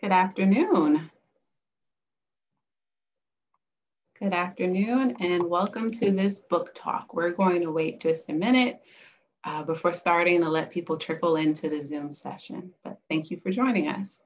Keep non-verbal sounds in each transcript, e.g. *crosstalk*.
Good afternoon. Good afternoon and welcome to this book talk. We're going to wait just a minute uh, before starting to let people trickle into the Zoom session, but thank you for joining us.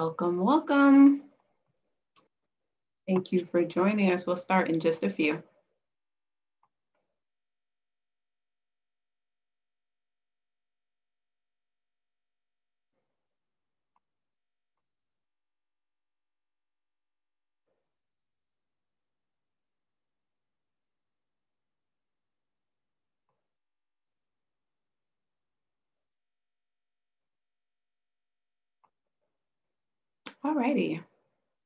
Welcome, welcome. Thank you for joining us. We'll start in just a few. All righty.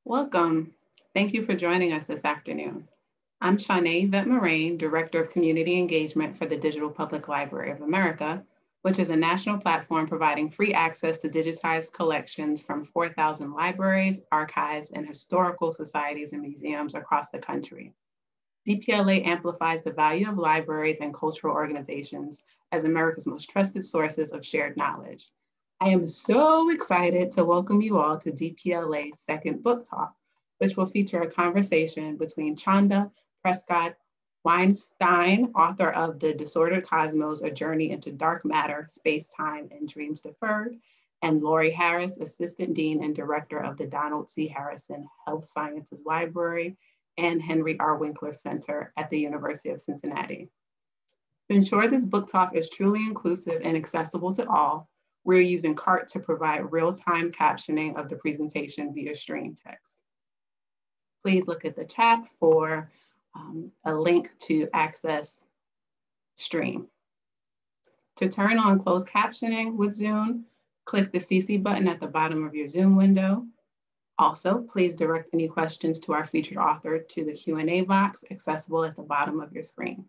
Welcome. Thank you for joining us this afternoon. I'm Shanae Yvette Director of Community Engagement for the Digital Public Library of America, which is a national platform providing free access to digitized collections from 4,000 libraries, archives, and historical societies and museums across the country. DPLA amplifies the value of libraries and cultural organizations as America's most trusted sources of shared knowledge. I am so excited to welcome you all to DPLA's second book talk, which will feature a conversation between Chanda Prescott Weinstein, author of The Disordered Cosmos, A Journey into Dark Matter, Space, Time, and Dreams Deferred, and Lori Harris, Assistant Dean and Director of the Donald C. Harrison Health Sciences Library and Henry R. Winkler Center at the University of Cincinnati. To ensure this book talk is truly inclusive and accessible to all, we're using CART to provide real-time captioning of the presentation via stream text. Please look at the chat for um, a link to access stream. To turn on closed captioning with Zoom, click the CC button at the bottom of your Zoom window. Also, please direct any questions to our featured author to the Q&A box accessible at the bottom of your screen.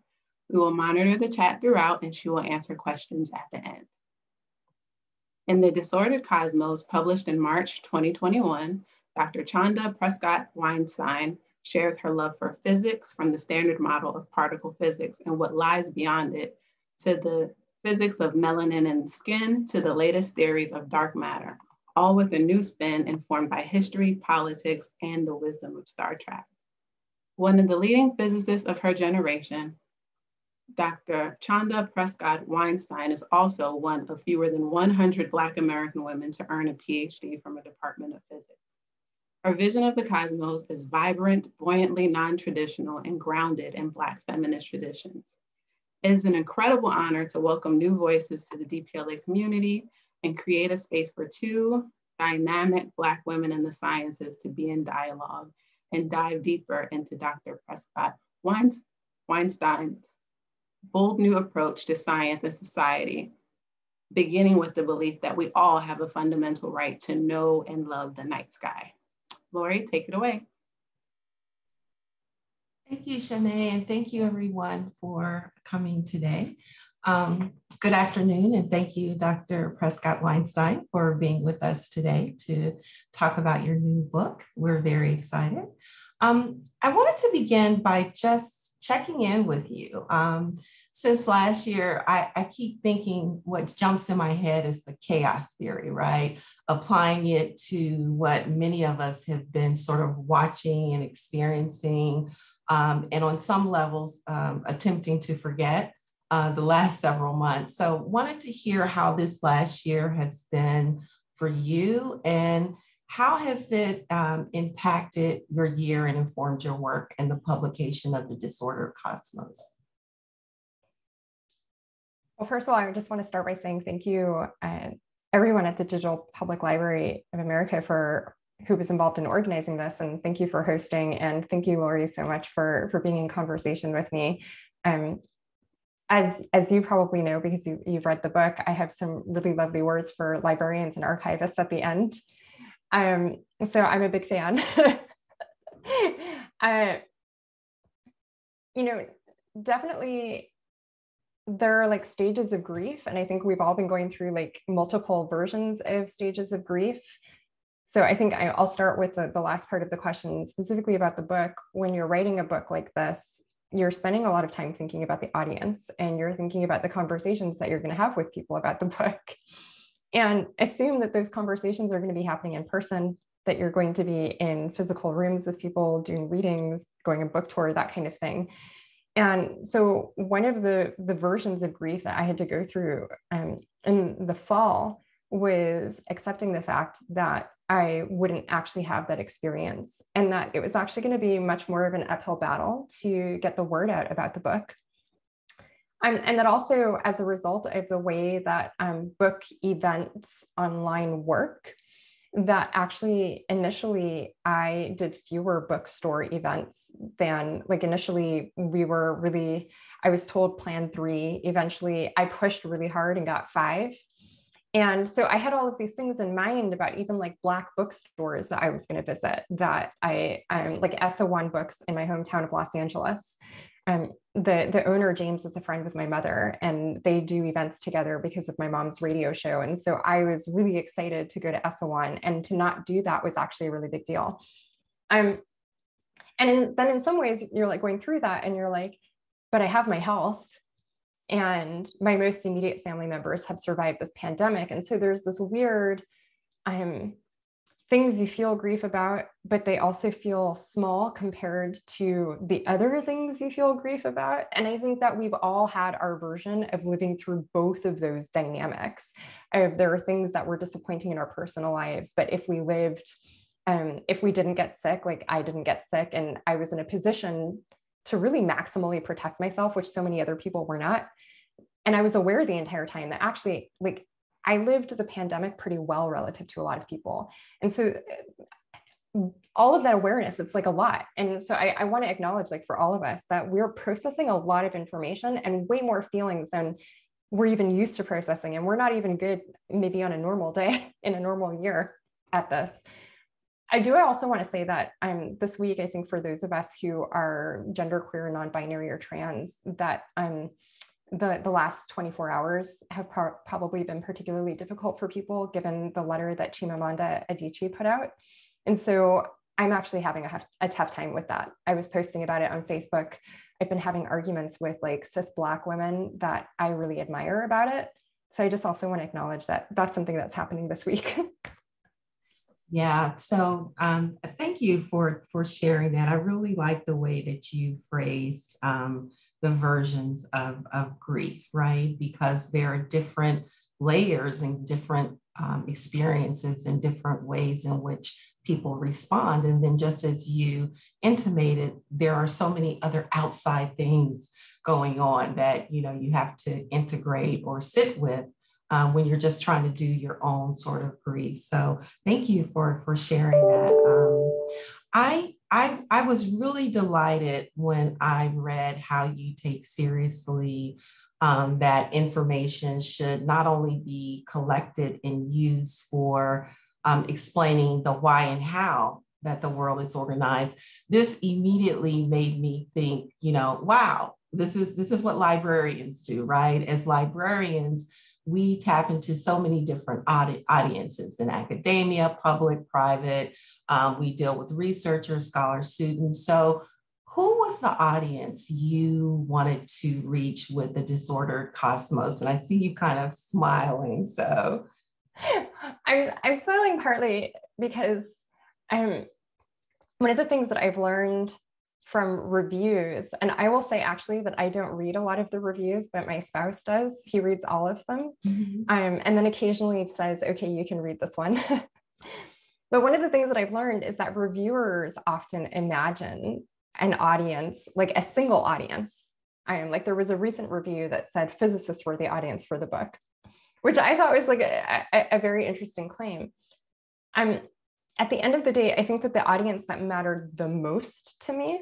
We will monitor the chat throughout and she will answer questions at the end. In The Disordered Cosmos, published in March 2021, Dr. Chanda Prescod-Weinstein shares her love for physics from the standard model of particle physics and what lies beyond it to the physics of melanin in skin to the latest theories of dark matter, all with a new spin informed by history, politics, and the wisdom of Star Trek. One of the leading physicists of her generation, Dr. Chanda Prescod-Weinstein is also one of fewer than 100 Black American women to earn a PhD from a Department of Physics. Her vision of the cosmos is vibrant, buoyantly non-traditional, and grounded in Black feminist traditions. It is an incredible honor to welcome new voices to the DPLA community and create a space for two dynamic Black women in the sciences to be in dialogue and dive deeper into Dr. Prescott Weinstein's bold new approach to science and society, beginning with the belief that we all have a fundamental right to know and love the night sky. Lori, take it away. Thank you, Shanae, and thank you everyone for coming today. Um, good afternoon, and thank you, Dr. Prescod-Weinstein, for being with us today to talk about your new book. We're very excited. Um, I wanted to begin by just checking in with you. Um, since last year, I, I, keep thinking what jumps in my head is the chaos theory, right? Applying it to what many of us have been sort of watching and experiencing, um, and on some levels, um, attempting to forget uh, the last several months. So, wanted to hear how this last year has been for you and how has it um, impacted your year and informed your work and the publication of the Disordered Cosmos? Well, first of all, I just want to start by saying thank you, uh, everyone at the Digital Public Library of America for who was involved in organizing this, and thank you for hosting, and thank you, Lori, so much for for being in conversation with me. Um, as as you probably know, because you, you've read the book, I have some really lovely words for librarians and archivists at the end. Um, so I'm a big fan. *laughs* uh, you know, definitely there are like stages of grief. And I think we've all been going through like multiple versions of stages of grief. So I think I, will start with the, the last part of the question, specifically about the book. When you're writing a book like this, you're spending a lot of time thinking about the audience and you're thinking about the conversations that you're going to have with people about the *laughs* book. And assume that those conversations are going to be happening in person, that you're going to be in physical rooms with people doing readings, going a book tour, that kind of thing. And so one of the, the versions of grief that I had to go through um, in the fall was accepting the fact that I wouldn't actually have that experience and that it was actually going to be much more of an uphill battle to get the word out about the book. Um, and that also, as a result of the way that um, book events online work, that actually initially I did fewer bookstore events than like initially we were really, I was told plan three. Eventually, I pushed really hard and got five. And so I had all of these things in mind about even like Black bookstores that I was going to visit that I, um, like Eso Won Books in my hometown of Los Angeles. Um, the, the owner, James, is a friend with my mother, and they do events together because of my mom's radio show. And so I was really excited to go to Eso Won, and to not do that was actually a really big deal. Um, and in, then in some ways, you're like going through that, and you're like, but I have my health and my most immediate family members have survived this pandemic and so there's this weird um, things you feel grief about but they also feel small compared to the other things you feel grief about and i think that we've all had our version of living through both of those dynamics of there are things that were disappointing in our personal lives but if we lived um, if we didn't get sick like i didn't get sick and i was in a position to really maximally protect myself, which so many other people were not. And I was aware the entire time that actually, like, I lived the pandemic pretty well relative to a lot of people. And so, uh, all of that awareness, it's like a lot. And so, I, I want to acknowledge, like, for all of us, that we're processing a lot of information and way more feelings than we're even used to processing. And we're not even good, maybe on a normal day *laughs* in a normal year at this. I do also want to say that um, this week, I think for those of us who are genderqueer, non-binary, or trans, that um, the, the last 24 hours have pro probably been particularly difficult for people given the letter that Chimamanda Adichie put out. And so I'm actually having a, a tough time with that. I was posting about it on Facebook. I've been having arguments with like cis Black women that I really admire about it. So I just also want to acknowledge that that's something that's happening this week. *laughs* Yeah, so um, thank you for for sharing that. I really like the way that you phrased um, the versions of, of grief, right? Because there are different layers and different um, experiences and different ways in which people respond. And then, just as you intimated, there are so many other outside things going on that you know you have to integrate or sit with um, when you're just trying to do your own sort of grief. So thank you for for sharing that. Um, I I I was really delighted when I read how you take seriously um, that information should not only be collected and used for um, explaining the why and how that the world is organized. This immediately made me think, you know, wow, this is this is what librarians do, right? As librarians, we tap into so many different audiences in academia, public, private. Um, we deal with researchers, scholars, students. So, who was the audience you wanted to reach with the disordered cosmos? And I see you kind of smiling. So, *laughs* I'm, I'm smiling partly because I'm one of the things that I've learned from reviews. And I will say actually that I don't read a lot of the reviews, but my spouse does. He reads all of them. Mm-hmm. Um, and then occasionally says, okay, you can read this one. *laughs* but one of the things that I've learned is that reviewers often imagine an audience, like a single audience. I am like, there was a recent review that said physicists were the audience for the book, which I thought was like a, a, a very interesting claim. Um, at the end of the day, I think that the audience that mattered the most to me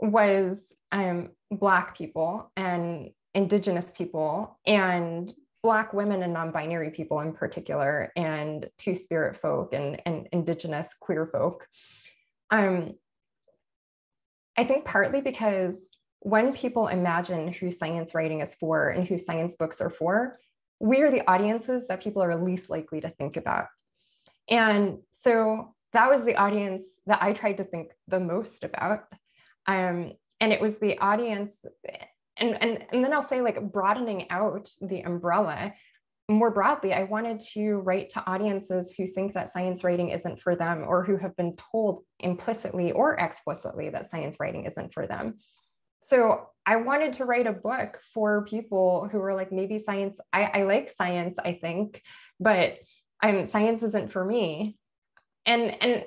was um, Black people and Indigenous people and Black women and non binary people in particular, and Two Spirit folk and, and Indigenous queer folk. Um, I think partly because when people imagine who science writing is for and who science books are for, we are the audiences that people are least likely to think about. And so that was the audience that I tried to think the most about. Um, and it was the audience, and, and, and then I'll say, like, broadening out the umbrella more broadly, I wanted to write to audiences who think that science writing isn't for them or who have been told implicitly or explicitly that science writing isn't for them. So I wanted to write a book for people who were like, maybe science, I, I like science, I think, but I'm, science isn't for me. And, and,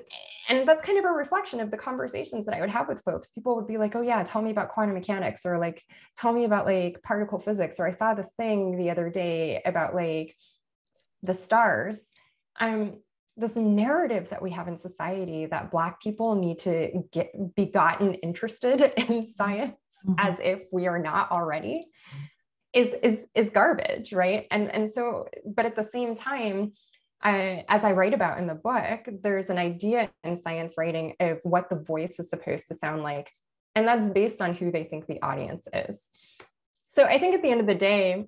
and that's kind of a reflection of the conversations that I would have with folks. People would be like, oh yeah, tell me about quantum mechanics or like, tell me about like particle physics, or I saw this thing the other day about like the stars. Um, this narrative that we have in society that Black people need to get be gotten interested *laughs* in science mm-hmm. as if we are not already is, is, is garbage, right? And, and so, but at the same time, As I write about in the book, there's an idea in science writing of what the voice is supposed to sound like. And that's based on who they think the audience is. So I think at the end of the day,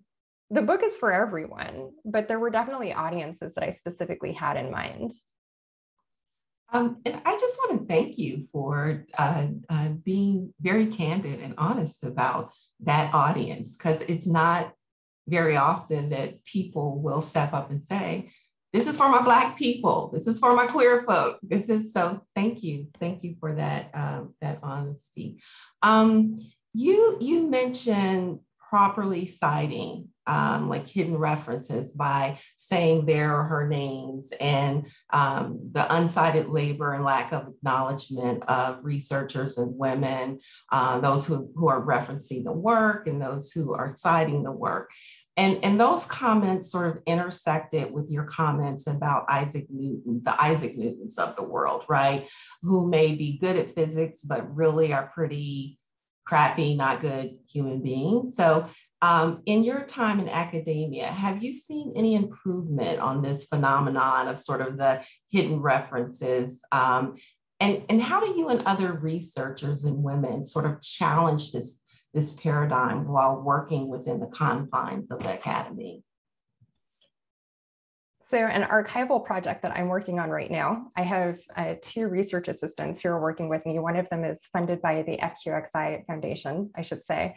the book is for everyone, but there were definitely audiences that I specifically had in mind. Um, and I just want to thank you for uh, uh, being very candid and honest about that audience, because it's not very often that people will step up and say, this is for my Black people. This is for my queer folk. This is so. Thank you, thank you for that um, that honesty. Um, you you mentioned properly citing um, like hidden references by saying their or her names and um, the unsighted labor and lack of acknowledgement of researchers and women, uh, those who, who are referencing the work and those who are citing the work. And, and those comments sort of intersected with your comments about Isaac Newton, the Isaac Newtons of the world, right? Who may be good at physics, but really are pretty crappy, not good human beings. So, um, in your time in academia, have you seen any improvement on this phenomenon of sort of the hidden references? Um, and, and how do you and other researchers and women sort of challenge this this paradigm while working within the confines of the academy? So an archival project that I'm working on right now, I have uh, two research assistants who are working with me. One of them is funded by the FQXi Foundation, I should say,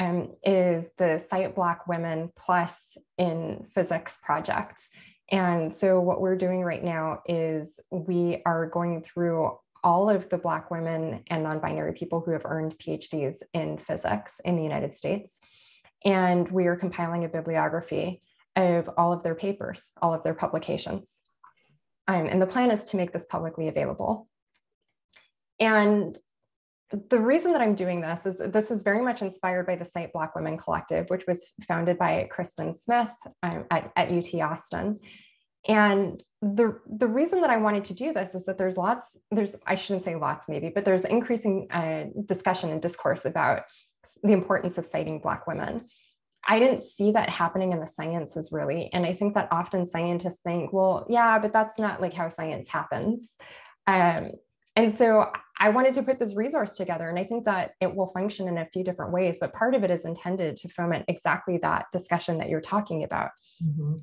um, is the Cite Black Women Plus in Physics project. And so what we're doing right now is we are going through all of the Black women and non-binary people who have earned PhDs in physics in the United States. And we are compiling a bibliography of all of their papers, all of their publications. Um, and the plan is to make this publicly available. And the reason that I'm doing this is this is very much inspired by the Cite Black Women Collective, which was founded by Christen Smith um, at, at UT Austin. And the, the reason that I wanted to do this is that there's lots, there's, I shouldn't say lots maybe, but there's increasing uh, discussion and discourse about the importance of citing Black women. I didn't see that happening in the sciences really. And I think that often scientists think, well, yeah, but that's not like how science happens. Um, and so I wanted to put this resource together, and I think that it will function in a few different ways, but part of it is intended to foment exactly that discussion that you're talking about. Mm-hmm.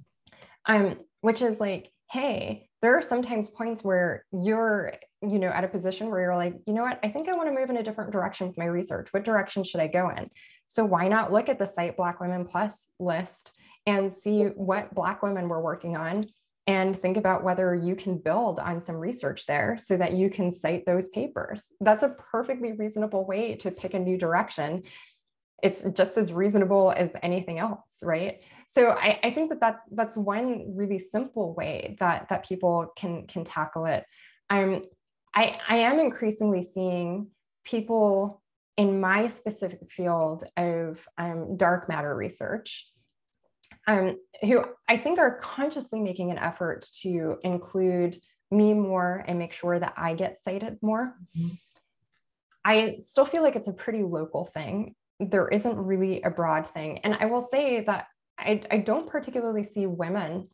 Um, which is like, hey, there are sometimes points where you're, you know, at a position where you're like, you know what, I think I want to move in a different direction with my research. What direction should I go in? So why not look at the Cite Black Women Plus list and see what Black women we're working on and think about whether you can build on some research there so that you can cite those papers. That's a perfectly reasonable way to pick a new direction. It's just as reasonable as anything else, right? So I, I think that that's that's one really simple way that that people can can tackle it. I'm I, I am increasingly seeing people in my specific field of um, dark matter research um, who I think are consciously making an effort to include me more and make sure that I get cited more. Mm-hmm. I still feel like it's a pretty local thing. There isn't really a broad thing. And I will say that I, I don't particularly see women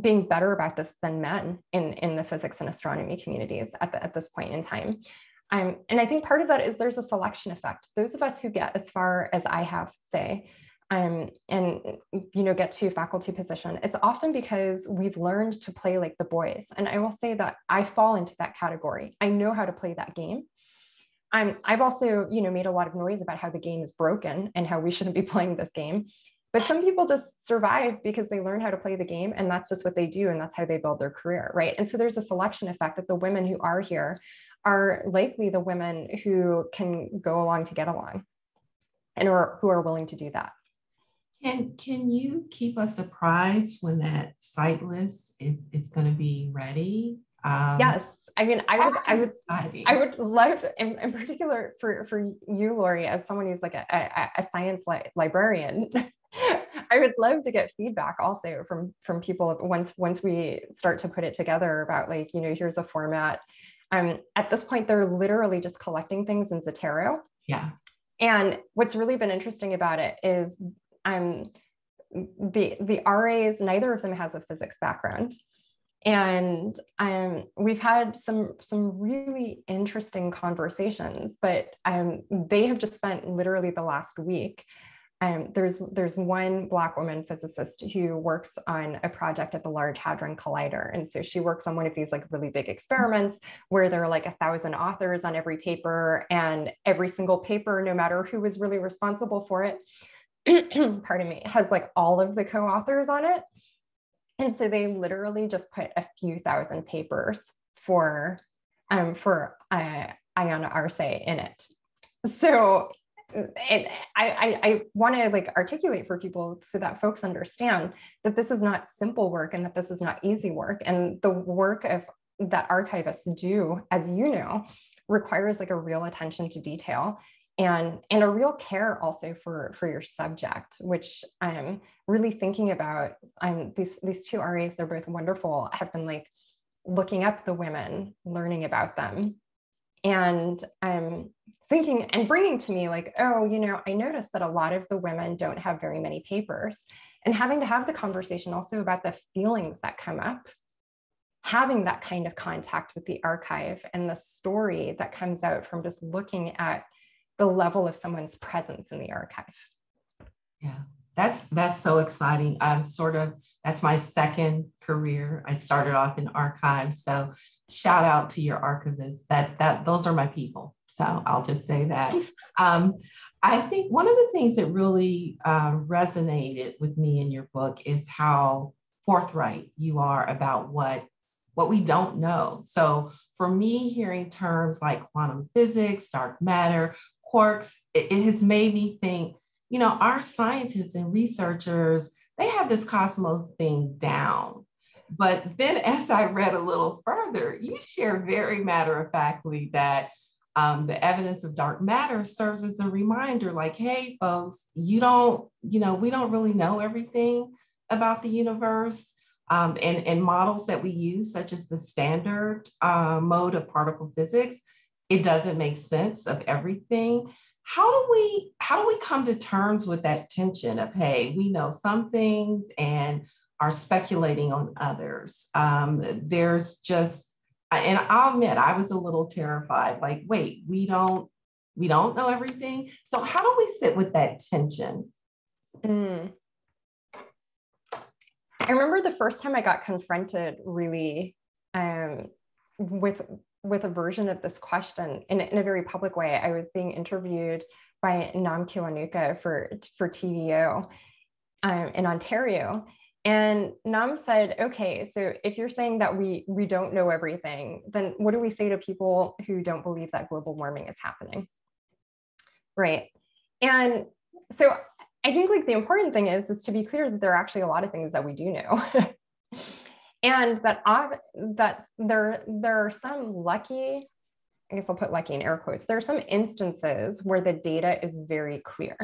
being better about this than men in, in the physics and astronomy communities at, the, at this point in time. Um, and I think part of that is there's a selection effect. Those of us who get as far as I have, say, um, and you know get to faculty position, it's often because we've learned to play like the boys. And I will say that I fall into that category. I know how to play that game. I'm, I've also, you know, made a lot of noise about how the game is broken and how we shouldn't be *laughs* playing this game. But some people just survive because they learn how to play the game and that's just what they do and that's how they build their career, right? And so there's a selection effect that the women who are here are likely the women who can go along to get along and or who are willing to do that. Can, can you keep us apprised when that Cite list is, is going to be ready? Um, yes. I mean, I would, I would, I would love, in, in particular, for for you, Lori, as someone who's like a, a, a science li- librarian, *laughs* *laughs* I would love to get feedback also from from people once once we start to put it together about like you know here's a format. Um, at this point, they're literally just collecting things in Zotero. Yeah. And what's really been interesting about it is um, the the RAs. Neither of them has a physics background and um, we've had some some really interesting conversations but um, they have just spent literally the last week um, there's there's one black woman physicist who works on a project at the large hadron collider and so she works on one of these like really big experiments where there are like a thousand authors on every paper and every single paper no matter who was really responsible for it *clears throat* pardon me has like all of the co-authors on it and so they literally just put a few thousand papers for um, for uh, Ayana Arce in it. So it, I, I, I want to like articulate for people so that folks understand that this is not simple work and that this is not easy work. And the work of that archivists do, as you know, requires like a real attention to detail and and a real care also for for your subject which i'm really thinking about i'm these these two ras they're both wonderful have been like looking up the women learning about them and i'm thinking and bringing to me like oh you know i noticed that a lot of the women don't have very many papers and having to have the conversation also about the feelings that come up having that kind of contact with the archive and the story that comes out from just looking at the level of someone's presence in the archive. Yeah, that's that's so exciting. I'm sort of that's my second career. I started off in archives, so shout out to your archivists. That that those are my people. So I'll just say that. *laughs* Um, I think one of the things that really um, resonated with me in your book is how forthright you are about what what we don't know. So for me, hearing terms like quantum physics, dark matter, quarks, it, it has made me think, you know, our scientists and researchers, they have this cosmos thing down. But then as I read a little further, you share very matter of factly that um, the evidence of dark matter serves as a reminder like, hey, folks, you don't, you know, we don't really know everything about the universe. Um, and, and models that we use, such as the standard uh, mode of particle physics, it doesn't make sense of everything how do we how do we come to terms with that tension of hey we know some things and are speculating on others um, there's just and i'll admit i was a little terrified like wait we don't we don't know everything so how do we sit with that tension mm. i remember the first time i got confronted really um, with with a version of this question in, in a very public way. I was being interviewed by Nam Kiwanuka for, for TVO um, in Ontario. And Nam said, okay, so if you're saying that we, we don't know everything, then what do we say to people who don't believe that global warming is happening? Right. And so I think like the important thing is, is to be clear that there are actually a lot of things that we do know. *laughs* and that that there there are some lucky i guess i'll put lucky in air quotes there are some instances where the data is very clear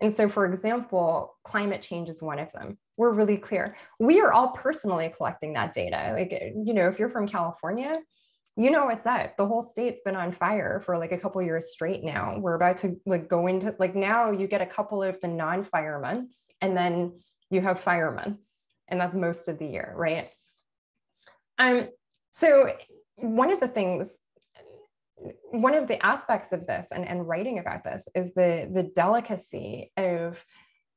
and so for example climate change is one of them we're really clear. We are all personally collecting that data. Like you know if you're from california you know what's up the whole state's been on fire for like a couple years straight now. We're about to like go into like now you get a couple of the non-fire months and then you have fire months and that's most of the year right? Um, so one of the things one of the aspects of this and, and writing about this is the, the delicacy of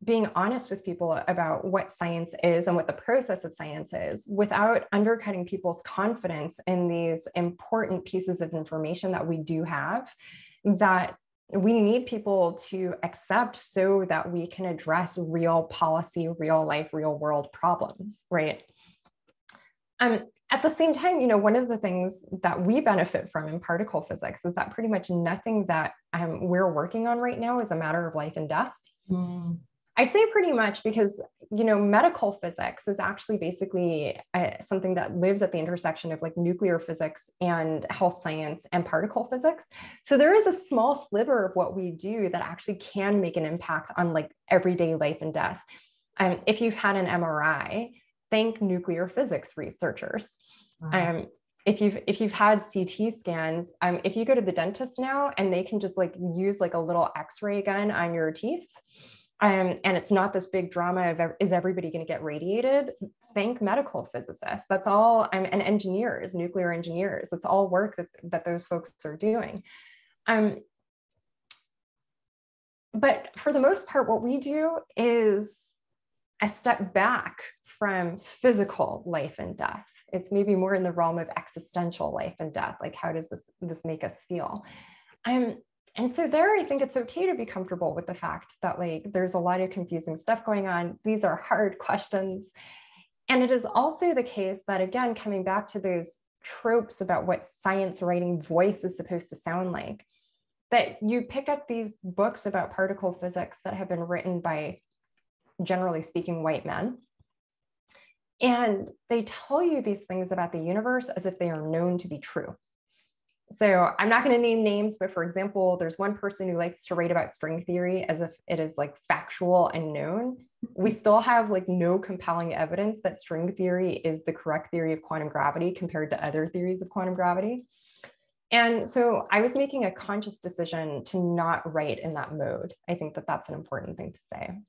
being honest with people about what science is and what the process of science is without undercutting people's confidence in these important pieces of information that we do have that we need people to accept so that we can address real policy, real life, real world problems, right? Um, at the same time, you know, one of the things that we benefit from in particle physics is that pretty much nothing that um, we're working on right now is a matter of life and death. Mm. I say pretty much because, you know, medical physics is actually basically uh, something that lives at the intersection of like nuclear physics and health science and particle physics. So there is a small sliver of what we do that actually can make an impact on like everyday life and death. Um, if you've had an MRI, thank nuclear physics researchers. Wow. Um, if you've if you've had CT scans, um, if you go to the dentist now and they can just like use like a little X-ray gun on your teeth, um, and it's not this big drama of is everybody going to get radiated? Thank medical physicists. That's all I'm, and engineers nuclear engineers. That's all work that, that those folks are doing. Um, but for the most part what we do is a step back from physical life and death. It's maybe more in the realm of existential life and death like how does this this make us feel? Um, and so there i think it's okay to be comfortable with the fact that like there's a lot of confusing stuff going on. These are hard *laughs* questions. And it is also the case that again coming back to those tropes about what science writing voice is supposed to sound like that you pick up these books about particle physics that have been written by generally speaking white men. And they tell you these things about the universe as if they are known to be true so I'm not going to name names, but for example, there's one person who likes to write about string theory as if it is like factual and known. We mm-hmm. still have like no compelling evidence that string theory is the correct theory of quantum gravity compared to other theories of quantum gravity. And so I was making a conscious decision to not write in that mode. I think that that's an important thing to say.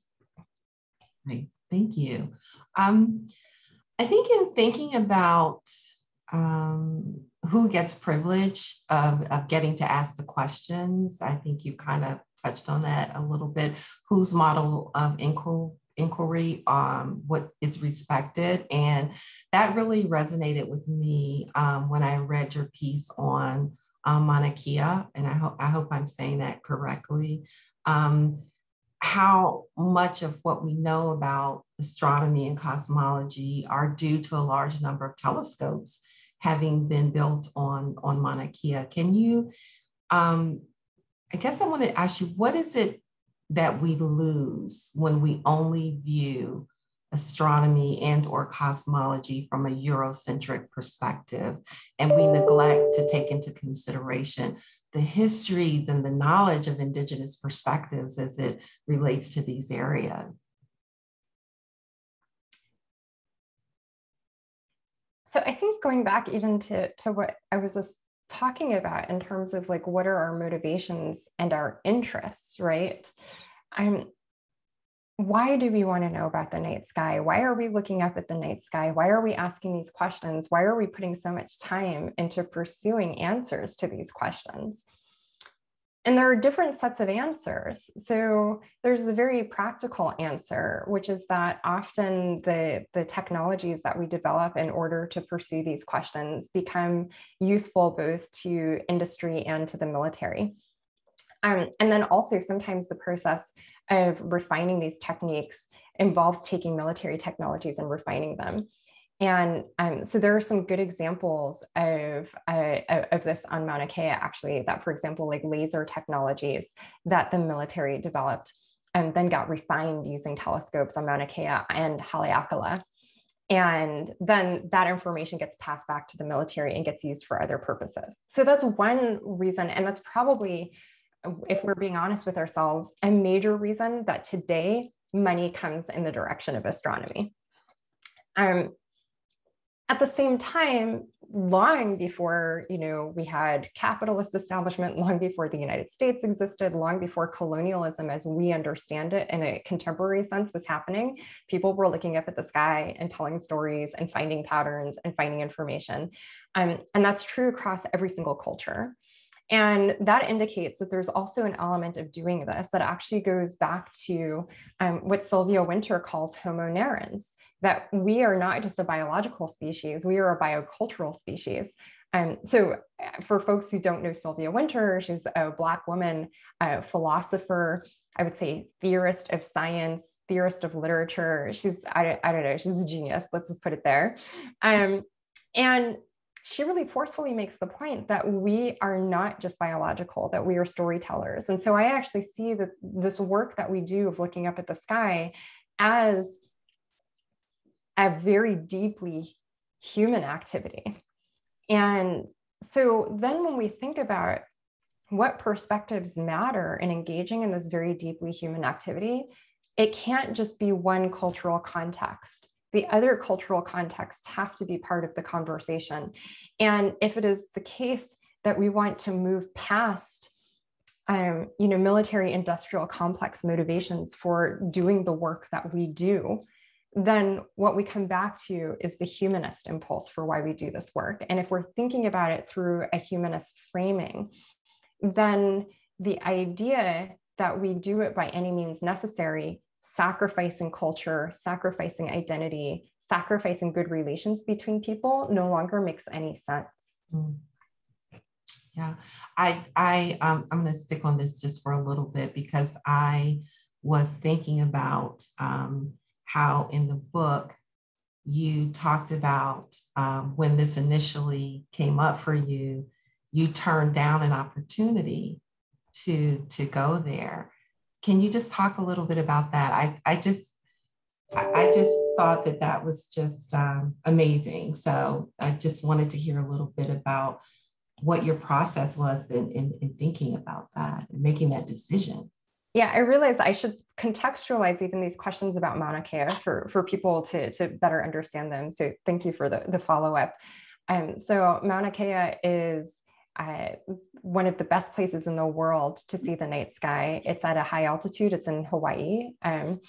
Nice, thank you. Um, I think in thinking about um, who gets privilege of, of getting to ask the questions. I think you kind of touched on that a little bit. Whose model of inquiry, um, what is respected? And that really resonated with me um, when I read your piece on um, Mauna Kea, and I hope I hope I'm saying that correctly. Um, how much of what we know about astronomy and cosmology are due to a large number of telescopes having been built on, on Mauna Kea. Can you, um, I guess I want to ask you, what is it that we lose when we only view astronomy and or cosmology from a Eurocentric perspective, and we neglect to take into consideration the histories and the knowledge of Indigenous perspectives as it relates to these areas? Going back even to, to what I was just talking about in terms of like what are our motivations and our interests, right? I'm why do we want to know about the night sky? Why are we looking up at the night sky? Why are we asking these questions? Why are we putting so much time into pursuing answers to these questions? And there are different sets of answers. So there's the very practical answer, which is that often the, the technologies that we develop in order to pursue these questions become useful both to industry and to the military. Um, and then also sometimes the process of refining these techniques involves taking military technologies and refining them. And um, so there are some good examples of, uh, of this on Mauna Kea, actually, that, for example, like laser technologies that the military developed and then got refined using telescopes on Mauna Kea and Haleakala. And then that information gets passed back to the military and gets used for other purposes. So that's one reason. And that's probably, if we're being honest with ourselves, a major reason that today money comes in the direction of astronomy. Um, at the same time, long before you know we had capitalist establishment, *laughs* long before the United States existed, long before colonialism as we understand it in a contemporary sense was happening, people were looking up at the sky and telling stories and finding patterns and finding information. Um, and that's true across every single culture. And that indicates that there's also an element of doing this that actually goes back to um, what Sylvia Wynter calls homo narrans, that we are not just a biological species, we are a biocultural species. Um, so uh, for folks who don't know Sylvia Wynter, she's a Black woman, a philosopher, I would say theorist of science, theorist of literature. She's, I, I don't know, she's a genius. Let's just put it there. Um, and she really forcefully makes the point that we are not just biological, that we are storytellers. And so I actually see that this work that we do of looking up at the sky as a very deeply human activity. And so then when we think about what perspectives matter in engaging in this very deeply human activity, it can't just be one cultural context the other cultural contexts have to be part of the conversation. And if it is the case that we want to move past um, you know, military industrial complex motivations for doing the work that we do, then what we come back to is the humanist impulse for why we do this work. And if we're thinking about it through a humanist framing, then the idea that we do it by any means necessary sacrificing culture, sacrificing identity, sacrificing good relations between people no longer makes any sense. Mm. Yeah, I, I, um, I'm going to stick on this just for a little bit because I was thinking about um, how in the book you talked about um, when this initially came up for you, you turned down an opportunity to to go there can you just talk a little bit about that? I, I just, I just thought that that was just um, amazing. So I just wanted to hear a little bit about what your process was in, in, in thinking about that and making that decision. Yeah, I realize I should contextualize even these questions about Mauna Kea for, for people to, to better understand them. So thank you for the, the follow-up. Um, so Mauna Kea is uh, one of the best places in the world to see the night sky. It's at a high altitude, it's in Hawaii. Um,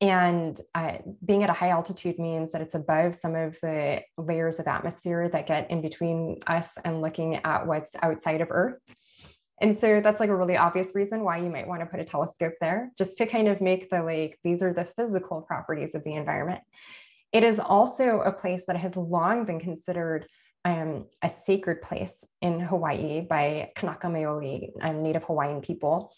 and uh, being at a high altitude means that it's above some of the layers of atmosphere that get in between us and looking at what's outside of Earth. And so that's like a really obvious reason why you might want to put a telescope there, just to kind of make the like, these are the physical properties of the environment. It is also a place that has long been considered um, a sacred place in Hawaii by Kanaka Maoli, um, Native Hawaiian people.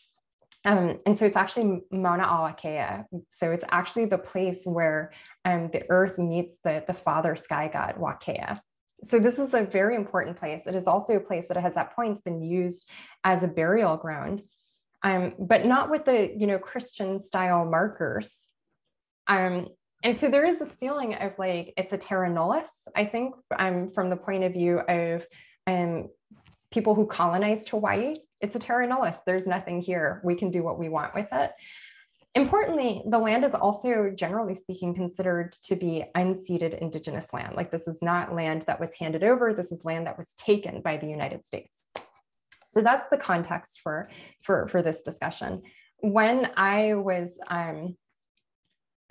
Um, and so it's actually Mauna a Wakea. So it's actually the place where um, the earth meets the, the father sky god Wakea. So this is a very important place. It is also a place that has at points been used as a burial ground, um, but not with the you know Christian style markers. Um, and so there is this feeling of like it's a terra nullius i think um, from the point of view of um, people who colonized hawaii. It's a terra nullius there's nothing here. We can do what we want with it. Importantly the land is also generally speaking considered to be unceded indigenous land. Like this is not land that was handed over. This is land that was taken by the united states. So that's the context for for for this discussion. When i was um,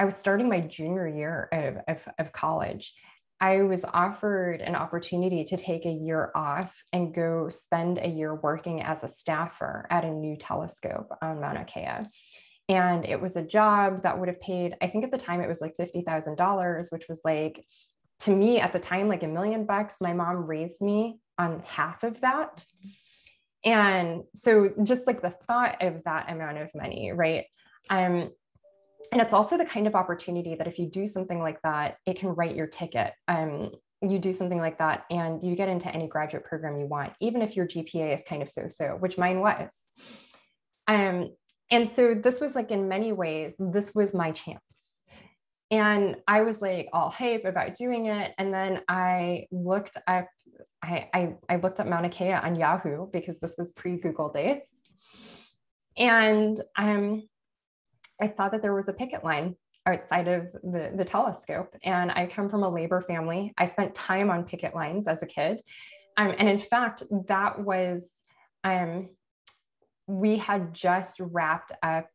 I was starting my junior year of, of, of college. I was offered an opportunity to take a year off and go spend a year working as a staffer at a new telescope on Mauna Kea. And it was a job that would have paid, I think at the time it was like $50,000, which was like, to me at the time, like a million bucks. My mom raised me on half of that. And so just like the thought of that amount of money, right? Um, and it's also the kind of opportunity that if you do something like that, it can write your ticket. Um, you do something like that and you get into any graduate program you want, even if your GPA is kind of so-so, which mine was. Um, and so this was like in many ways, this was my chance. And I was like all hype about doing it. And then I looked up, I, I, I looked up Mauna Kea on Yahoo because this was pre-Google days. And um, I saw that there was a picket line outside of the, the telescope. And I come from a labor family. I spent time on picket lines as a kid. Um, and in fact, that was, um, we had just wrapped up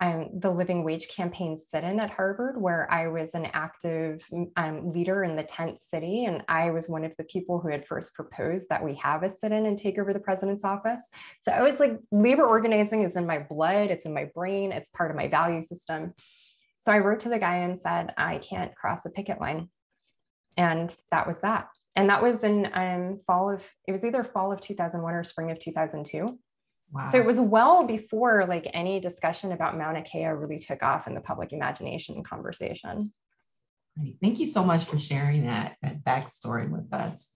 um, the Living Wage Campaign sit in at Harvard, where I was an active um, leader in the tent city. And I was one of the people who had first proposed that we have a sit in and take over the president's office. So I was like, labor organizing is in my blood, it's in my brain, it's part of my value system. So I wrote to the guy and said, I can't cross a picket line. And that was that. And that was in um, fall of, it was either fall of 2001 or spring of 2002. Wow. So it was well before like any discussion about Mauna Kea really took off in the public imagination and conversation. Thank you so much for sharing that, that backstory with us.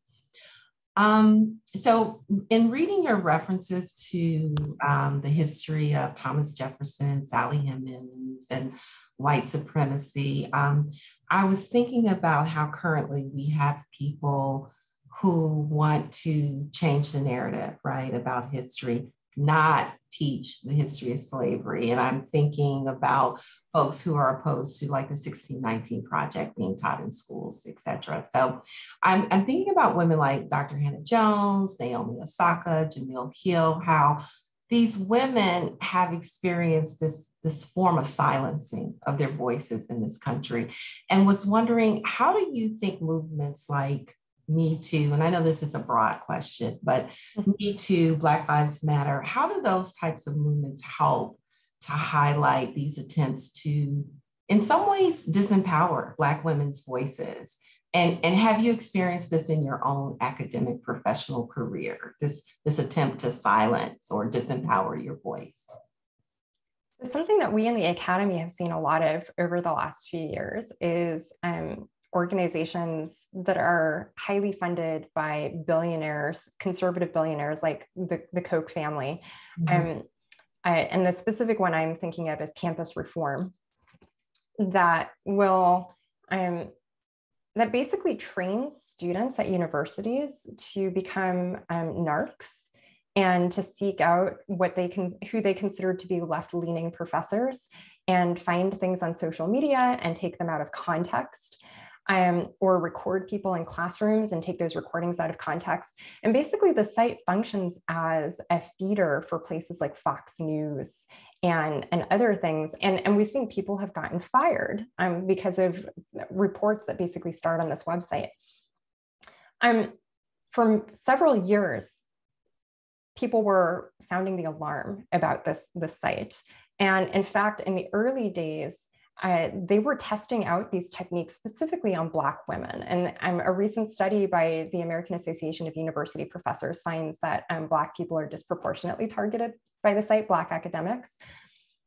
Um, so in reading your references to um, the history of Thomas Jefferson, Sally Hemings, and white supremacy, um, I was thinking about how currently we have people who want to change the narrative, right, about history not teach the history of slavery. And I'm thinking about folks who are opposed to like the 1619 project being taught in schools, et cetera. So I'm, I'm thinking about women like Dr. Hannah Jones, Naomi Osaka, Jemele Hill, how these women have experienced this, this form of silencing of their voices in this country. And was wondering, how do you think movements like me Too, and I know this is a broad question, but mm-hmm. Me Too, Black Lives Matter, how do those types of movements help to highlight these attempts to, in some ways, disempower Black women's voices? And, and have you experienced this in your own academic professional career, this, this attempt to silence or disempower your voice? Something that we in the academy have seen a lot of over the last few years is um, organizations that are highly funded by billionaires, conservative billionaires like the, the Koch family. Mm-hmm. Um, I, and the specific one I'm thinking of is campus reform that will um, that basically trains students at universities to become um, narcs and to seek out what they can who they consider to be left-leaning professors and find things on social media and take them out of context um, or record people in classrooms and take those recordings out of context. And basically, the site functions as a feeder for places like Fox News and, and other things. And, and we've seen people have gotten fired um, because of reports that basically start on this website. Um, for several years, people were sounding the alarm about this, this site. And in fact, in the early days, they were testing out these techniques specifically on Black women. And um, a recent study by the American Association of University Professors finds that um, Black people are disproportionately targeted by the site, Black academics.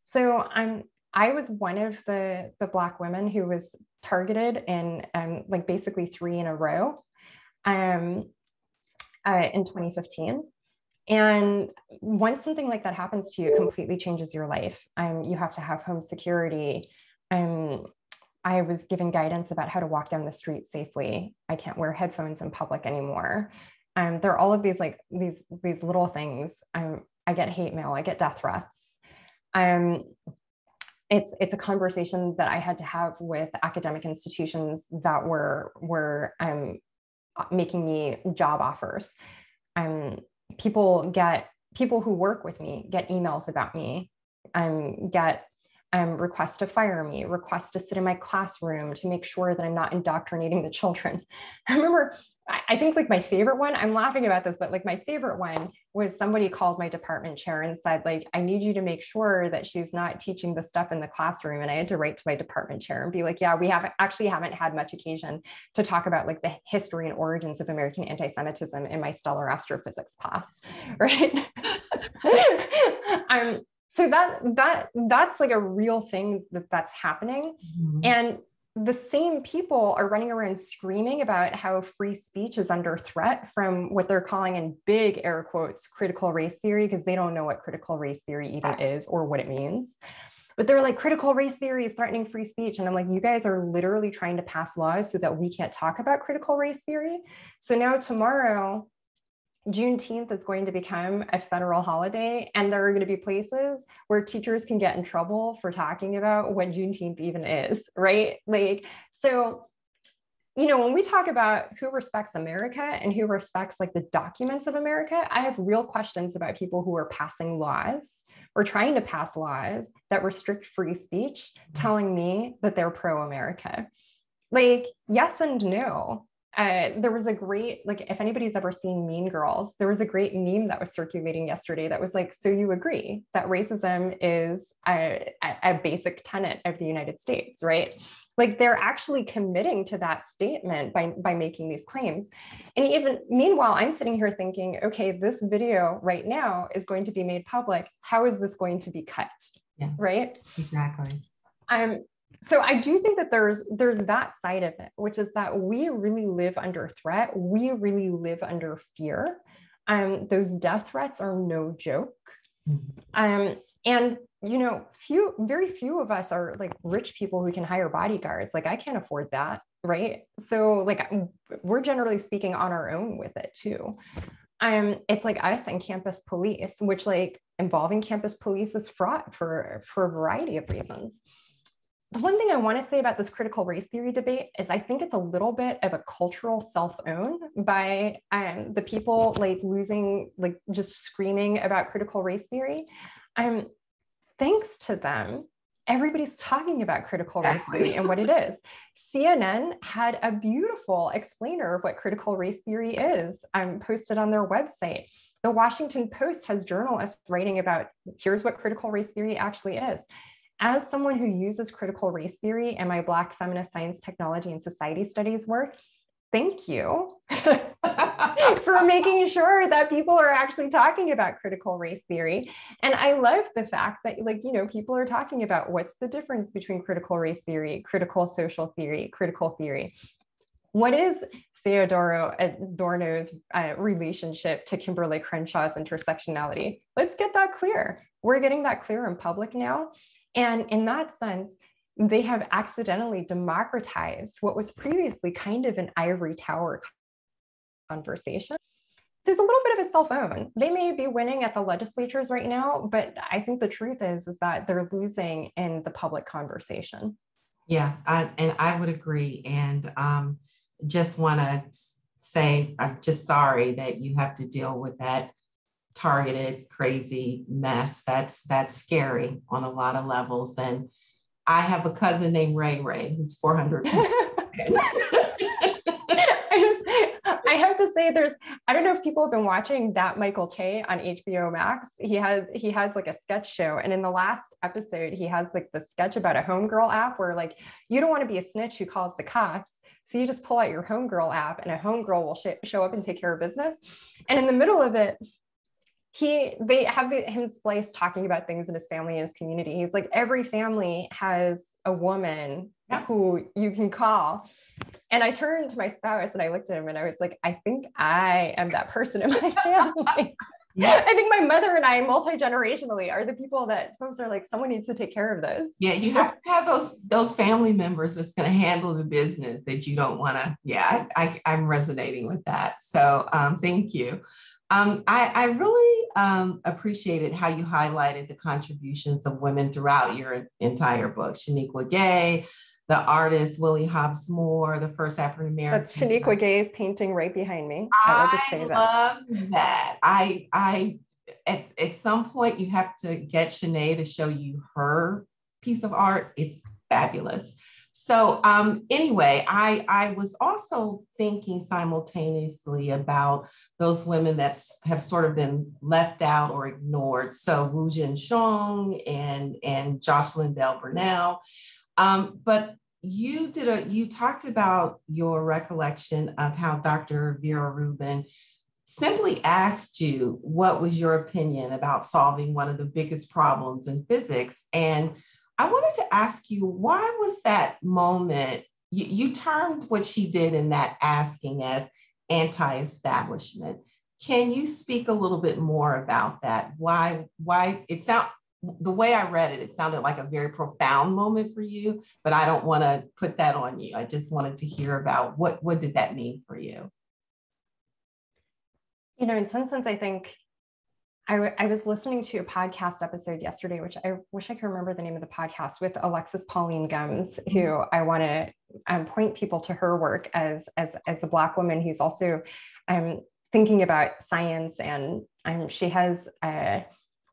So um, I was one of the, the Black women who was targeted in um, like basically three in a row um, uh, in 2015. And once something like that happens to you, it completely changes your life. Um, you have to have home security um, I was given guidance about how to walk down the street safely. I can't wear headphones in public anymore. Um, there are all of these like these these little things. Um, I get hate mail. I get death threats. Um, it's it's a conversation that I had to have with academic institutions that were were um, making me job offers. Um, people get people who work with me get emails about me. Um, get um, request to fire me, request to sit in my classroom to make sure that I'm not indoctrinating the children. *laughs* I remember, I think like my favorite one, I'm laughing about this, but like my favorite one was somebody called my department chair and said, like, I need you to make sure that she's not teaching the stuff in the classroom. And I had to write to my department chair and be like, yeah, we haven't actually haven't had much occasion to talk about like the history and origins of American anti-Semitism in my stellar astrophysics class, *laughs* right? *laughs* um, so that that that's like a real thing that that's happening. Mm-hmm. and the same people are running around screaming about how free speech is under threat from what they're calling in big air quotes critical race theory because they don't know what critical race theory even is or what it means. But they're like critical race theory is threatening free speech. And i'm like you guys are literally trying to pass laws so that we can't talk about critical race theory? So now tomorrow Juneteenth is going to become a federal holiday, and there are going to be places where teachers can get in trouble for talking about what Juneteenth even is, right? Like, so you know, when we talk about who respects America and who respects like the documents of America, I have real questions about people who are passing laws or trying to pass laws that restrict free speech, mm-hmm. telling me that they're pro America. Like, yes and no. Uh, there was a great, like, if anybody's ever seen Mean Girls, there was a great meme that was circulating yesterday that was like, so you agree that racism is a, a basic tenet of the United States, right? Like they're actually committing to that statement by, by making these claims. And even meanwhile, I'm sitting here thinking, okay, this video right now is going to be made public. How is this going to be cut? Yeah, right? Exactly. Um, so I do think that there's there's that side of it, which is that we really live under threat. We really live under fear. Um, those death threats are no joke. Mm-hmm. Um, and you know, few, very few of us are like rich people who can hire bodyguards. Like I can't afford that, right? So like we're generally speaking on our own with it too. Um, it's like us and campus police, which like involving campus police is fraught for for a variety of reasons. The one thing I want to say about this critical race theory debate is I think it's a little bit of a cultural self-own by um, the people like losing, like just screaming about critical race theory. Um, thanks to them, everybody's talking about critical race theory and what it is. CNN had a beautiful explainer of what critical race theory is um, posted on their website. The Washington Post has journalists writing about here's what critical race theory actually is. As someone who uses critical race theory in my Black feminist science, technology, and society studies work, thank you *laughs* for making sure that people are actually talking about critical race theory. And I love the fact that, like, you know, people are talking about what's the difference between critical race theory, critical social theory, critical theory. What is Theodor Adorno's uh, relationship to Kimberlé Crenshaw's intersectionality? Let's get that clear. We're getting that clear in public now. And in that sense, they have accidentally democratized what was previously kind of an ivory tower conversation. So it's a little bit of a cell phone. They may be winning at the legislatures right now, but I think the truth is is that they're losing in the public conversation. Yeah, I, and I would agree. And um, just want to say, I'm just sorry that you have to deal with that targeted, crazy mess. That's that's scary on a lot of levels. And I have a cousin named Ray Ray who's 400. *laughs* I just, I have to say, there's, I don't know if people have been watching that Michael Che on HBO Max. He has, he has like a sketch show, and in the last episode, he has like the sketch about a homegirl app where like you don't want to be a snitch who calls the cops. So you just pull out your homegirl app, and a homegirl will sh- show up and take care of business. And in the middle of it, he they have the, him spliced talking about things in his family and his community. He's like every family has a woman yeah. who you can call. And I turned to my spouse and I looked at him and I was like, I think I am that person in my family. *laughs* Yeah. I think my mother and I multi generationally are the people that folks are like, someone needs to take care of this. Yeah, you have to have those those family members that's going to handle the business that you don't want to. Yeah, I, I, am resonating with that. So um, thank you. Um, I, I, really um, appreciated how you highlighted the contributions of women throughout your entire book. Shanequa Gay, the artist Willie Hobbs Moore, the first African American. That's Shanequa Gay's painting right behind me. I, I just say that. love that. I, I, at, at some point, you have to get Shanae to show you her piece of art. It's fabulous. So um, anyway, I, I was also thinking simultaneously about those women that have sort of been left out or ignored. So Wu Chien-Shiung and, and Jocelyn Bell Burnell. Um, but you did a, you talked about your recollection of how Dr. Vera Rubin simply asked you what was your opinion about solving one of the biggest problems in physics. And I wanted to ask you, why was that moment? You, you termed what she did in that asking as anti establishment. Can you speak a little bit more about that? Why, why it sound the way I read it, it sounded like a very profound moment for you, but I don't want to put that on you. I just wanted to hear about what, what did that mean for you? You know, in some sense, I think I, I was listening to a podcast episode yesterday, which I wish I could remember the name of the podcast with Alexis Pauline Gumbs, who mm-hmm. I want to um, point people to her work as, as, as a Black woman who's also um, thinking about science. And um, she has uh,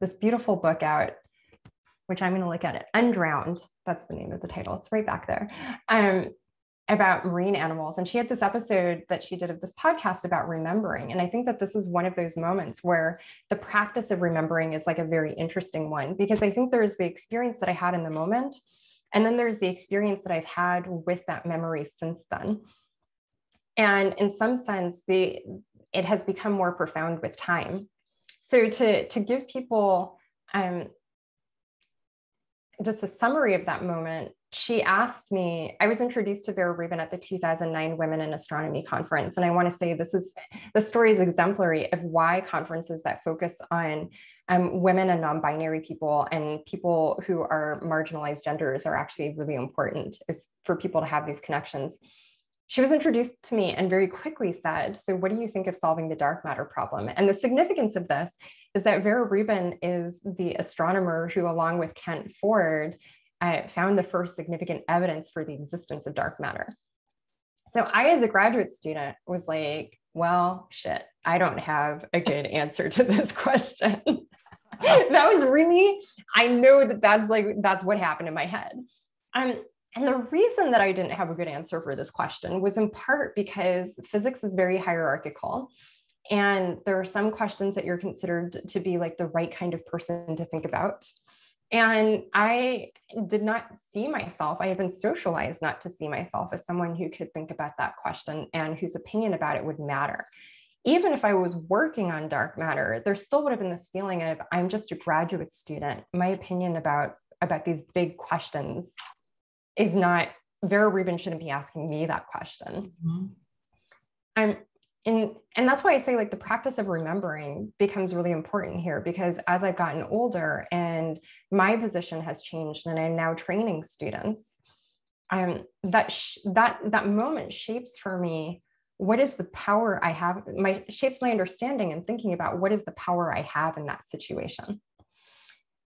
this beautiful book out, which I'm going to look at it, Undrowned. That's the name of the title. It's right back there. Um, about marine animals. And she had this episode that she did of this podcast about remembering. And I think that this is one of those moments where the practice of remembering is like a very interesting one, because I think there's the experience that I had in the moment. And then there's the experience that I've had with that memory since then. And in some sense, the it has become more profound with time. So to, to give people um, just a summary of that moment, she asked me, I was introduced to Vera Rubin at the 2009 Women in Astronomy Conference. And I want to say this is, the story is exemplary of why conferences that focus on um, women and non-binary people and people who are marginalized genders are actually really important is for people to have these connections. She was introduced to me and very quickly said, so what do you think of solving the dark matter problem? And the significance of this is that Vera Rubin is the astronomer who, along with Kent Ford, I found the first significant evidence for the existence of dark matter. So I, as a graduate student, was like, well, shit, I don't have a good *laughs* answer to this question. *laughs* that was really, I know that that's like, that's what happened in my head. Um, and the reason that I didn't have a good answer for this question was in part because physics is very hierarchical. And there are some questions that you're considered to be like the right kind of person to think about. And I did not see myself, I had been socialized not to see myself as someone who could think about that question and whose opinion about it would matter. Even if I was working on dark matter, there still would have been this feeling of I'm just a graduate student. My opinion about, about these big questions is not, Vera Rubin shouldn't be asking me that question. Mm-hmm. I'm and and that's why i say like the practice of remembering becomes really important here because as i've gotten older and my position has changed and i'm now training students um, that sh- that that moment shapes for me what is the power i have my shapes my understanding and thinking about what is the power i have in that situation.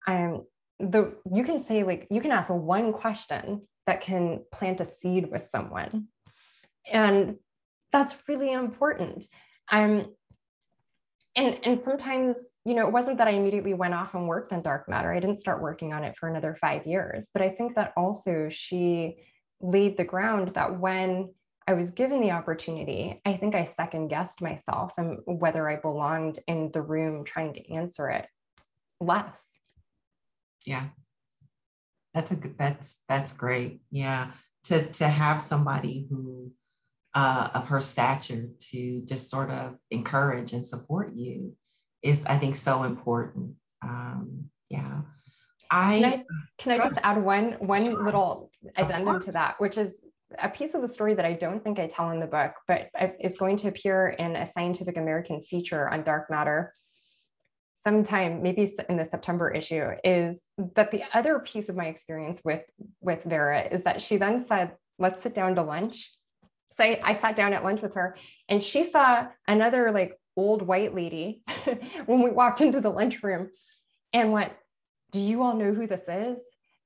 Um the you can say like you can ask one question that can plant a seed with someone. And that's really important. Um, and, and sometimes, you know, it wasn't that I immediately went off and worked on dark matter. I didn't start working on it for another five years. But I think that also she laid the ground that when I was given the opportunity, I think I second guessed myself and whether I belonged in the room trying to answer it less. Yeah. That's a good, that's, that's great. Yeah. To, to have somebody who uh, of her stature to just sort of encourage and support you is, I think, so important. Um, yeah. I can I, can I just add one one little addendum to that, which is a piece of the story that I don't think I tell in the book, but is going to appear in a Scientific American feature on dark matter sometime, maybe in the September issue, is that the other piece of my experience with with Vera is that she then said, "Let's sit down to lunch." So I, I sat down at lunch with her and she saw another like old white lady *laughs* when we walked into the lunchroom and went, Do you all know who this is?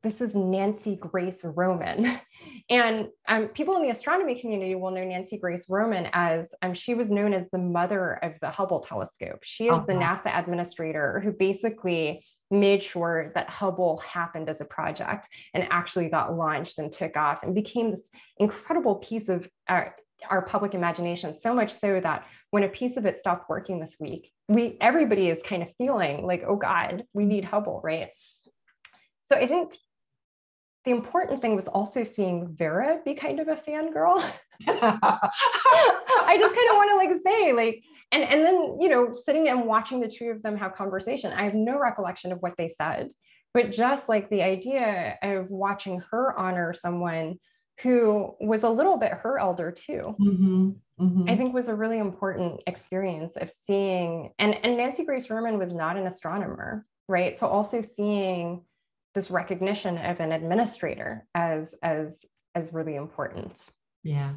This is Nancy Grace Roman. *laughs* And um, people in the astronomy community will know Nancy Grace Roman as um, she was known as the mother of the Hubble telescope. She is uh-huh. the NASA administrator who basically made sure that Hubble happened as a project and actually got launched and took off and became this incredible piece of our, our public imagination. So much so that when a piece of it stopped working this week, we everybody is kind of feeling like, oh God, we need Hubble, right? So I think the important thing was also seeing Vera be kind of a fangirl. *laughs* I just kind of want to like say, like, and and then you know sitting and watching the two of them have conversation i have no recollection of what they said but just like the idea of watching her honor someone who was a little bit her elder too mm-hmm, mm-hmm. i think was a really important experience of seeing and and nancy grace roman was not an astronomer right so also seeing this recognition of an administrator as as as really important yeah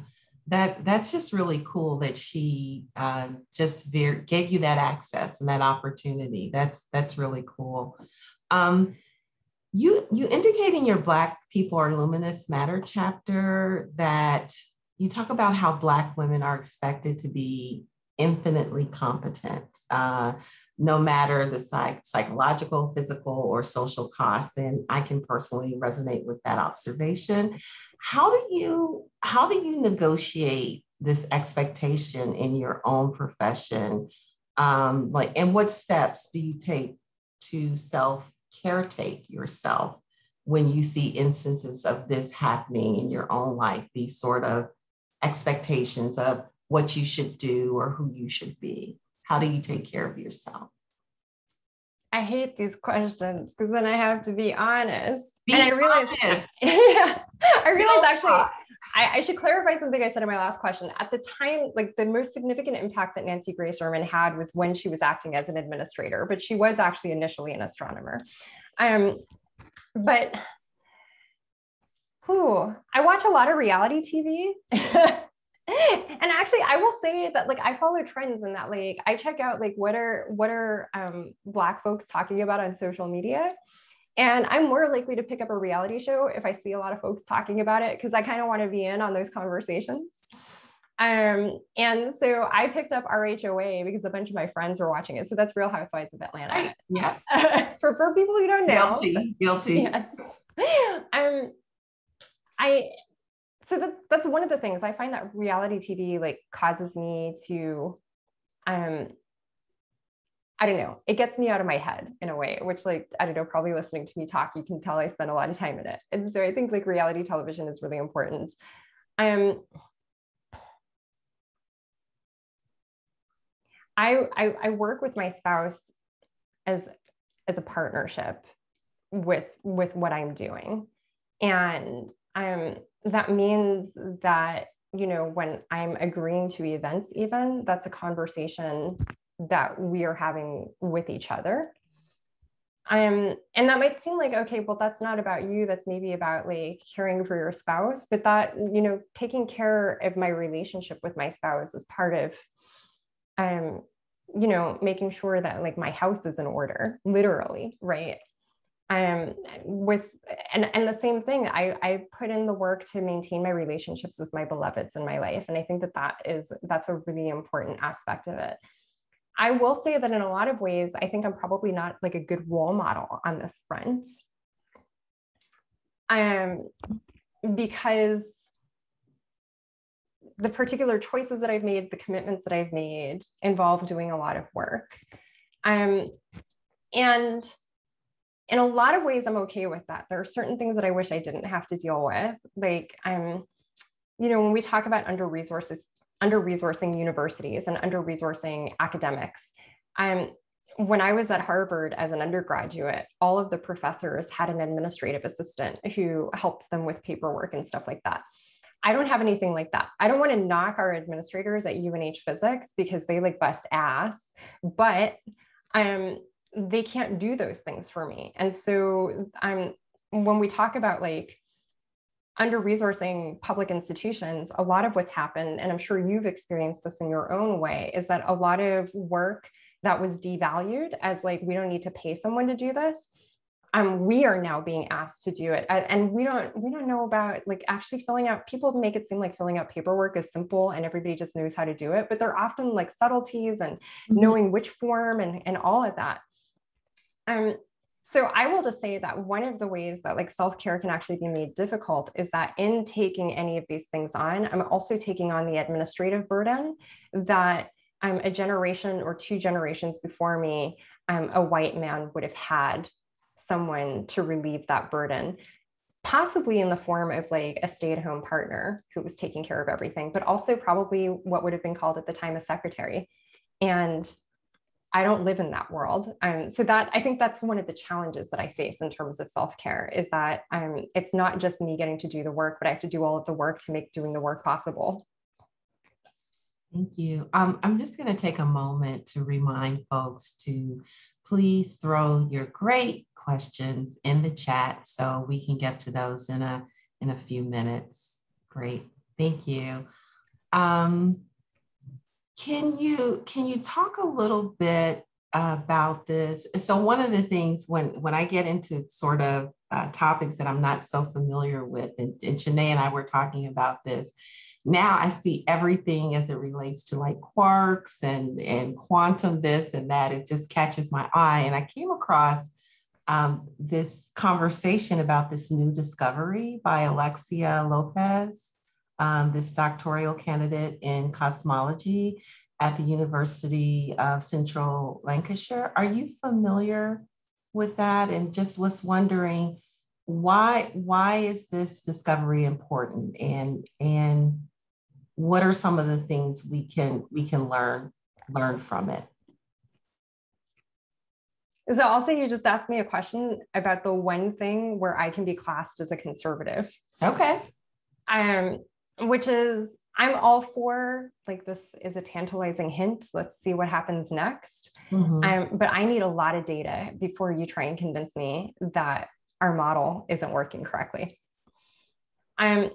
that that's just really cool that she uh, just gave you that access and that opportunity. That's that's really cool. Um, you you indicate in your Black People Are Luminous Matter chapter that you talk about how Black women are expected to be infinitely competent, uh, no matter the psych- psychological, physical, or social costs. And I can personally resonate with that observation. How do you how do you negotiate this expectation in your own profession? Um, like, and what steps do you take to self caretake yourself when you see instances of this happening in your own life? These sort of expectations of what you should do or who you should be? How do you take care of yourself? I hate these questions because then I have to be honest. Be and I realize, honest. *laughs* yeah, I realize actually, I, I, should clarify something I said in my last question. At the time, like the most significant impact that Nancy Grace Roman had was when she was acting as an administrator, but she was actually initially an astronomer. Um, but who I watch a lot of reality TV. *laughs* and actually i will say that like i follow trends in that like i check out like what are what are um, black folks talking about on social media and i'm more likely to pick up a reality show if i see a lot of folks talking about it because i kind of want to be in on those conversations um, and so I picked up RHOA because a bunch of my friends were watching it. So that's Real Housewives of Atlanta. Yeah. *laughs* for, for people who don't know. Guilty. Guilty. Yes. *laughs* Um, I so that, that's one of the things I find that reality TV like causes me to um I don't know, it gets me out of my head in a way, which like I don't know, probably listening to me talk, you can tell I spend a lot of time in it. And so I think like reality television is really important. Um I, I, I work with my spouse as as a partnership with with what I'm doing. And um that means that you know when i'm agreeing to events even that's a conversation that we are having with each other. Um and that might seem like okay well that's not about you. That's maybe about like caring for your spouse but that you know taking care of my relationship with my spouse is part of um you know making sure that like my house is in order literally right um, with and and the same thing I, I put in the work to maintain my relationships with my beloveds in my life and i think that that is that's a really important aspect of it. I will say that in a lot of ways i think i'm probably not like a good role model on this front. Um because the particular choices that i've made the commitments that i've made involve doing a lot of work. Um and in a lot of ways, I'm okay with that. There are certain things that I wish I didn't have to deal with. Like I'm, you know, when we talk about under resources, under resourcing universities and under resourcing academics, I'm when I was at Harvard as an undergraduate, all of the professors had an administrative assistant who helped them with paperwork and stuff like that. I don't have anything like that. I don't want to knock our administrators at UNH physics because they like bust ass, but um, they can't do those things for me. And so I'm when we talk about like under resourcing public institutions, a lot of what's happened, and I'm sure you've experienced this in your own way, is that a lot of work that was devalued as like we don't need to pay someone to do this. Um, we are now being asked to do it, and we don't we don't know about like actually filling out. People make it seem like filling out paperwork is simple and everybody just knows how to do it, but there are often like subtleties and mm-hmm. knowing which form and and all of that. Um, so I will just say that one of the ways that like self-care can actually be made difficult is that in taking any of these things on, I'm also taking on the administrative burden that um, a generation or two generations before me, um, a white man would have had someone to relieve that burden possibly in the form of like a stay-at-home partner who was taking care of everything but also probably what would have been called at the time a secretary. And I don't live in that world. Um, so that I think that's one of the challenges that I face in terms of self-care is that um, it's not just me getting to do the work, but I have to do all of the work to make doing the work possible. Thank you. Um, I'm just going to take a moment to remind folks to please throw your great questions in the chat so we can get to those in a in a few minutes. Great. Thank you. Um, can you can you talk a little bit about this? So one of the things when when I get into sort of uh, topics that I'm not so familiar with, and, and Shanae and I were talking about this. Now I see everything as it relates to like quarks and and quantum this and that. It just catches my eye, and I came across um, this conversation about this new discovery by Alexia Lopez, um, this doctoral candidate in cosmology at the University of Central Lancashire. Are you familiar with that? And just was wondering why why is this discovery important and and what are some of the things we can we can learn learn from it? So also you just asked me a question about the one thing where I can be classed as a conservative. Okay. Um, which is I'm all for like this is a tantalizing hint. Let's see what happens next. Mm-hmm. Um, but I need a lot of data before you try and convince me that our model isn't working correctly. Um,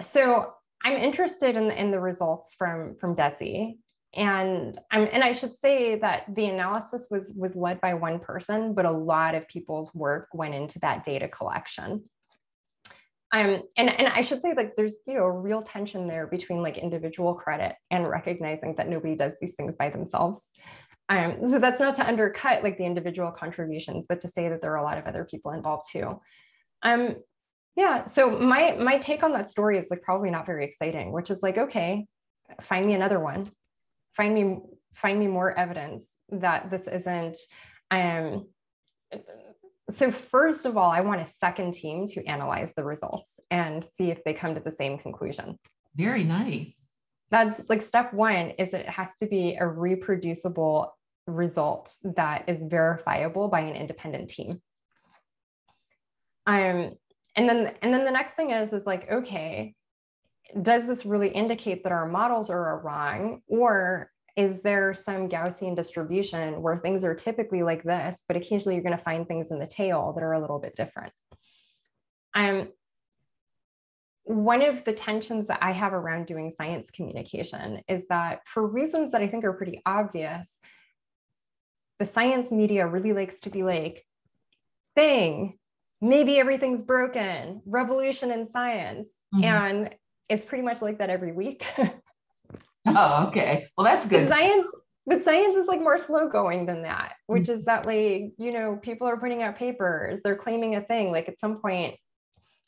so I'm interested in, in the results from from DESI and I'm, and I should say that the analysis was was led by one person, but a lot of people's work went into that data collection. Um, and, and I should say like there's you know a real tension there between like individual credit and recognizing that nobody does these things by themselves. Um, so that's not to undercut like the individual contributions, but to say that there are a lot of other people involved too. Um, yeah, so my my take on that story is like probably not very exciting, which is like okay, find me another one find me find me more evidence that this isn't um so first of all i want a second team to analyze the results and see if they come to the same conclusion. Very nice. That's like step one is it has to be a reproducible result that is verifiable by an independent team. Um and then and then the next thing is is like okay does this really indicate that our models are wrong or is there some Gaussian distribution where things are typically like this, but occasionally you're going to find things in the tail that are a little bit different? Um, one of the tensions that I have around doing science communication is that for reasons that I think are pretty obvious, the science media really likes to be like, thing, maybe everything's broken, revolution in science. Mm-hmm. And it's pretty much like that every week. *laughs* oh, okay. Well, that's good. But science, but science is like more slow going than that, which mm-hmm. is that like, you know, people are putting out papers, they're claiming a thing. Like at some point,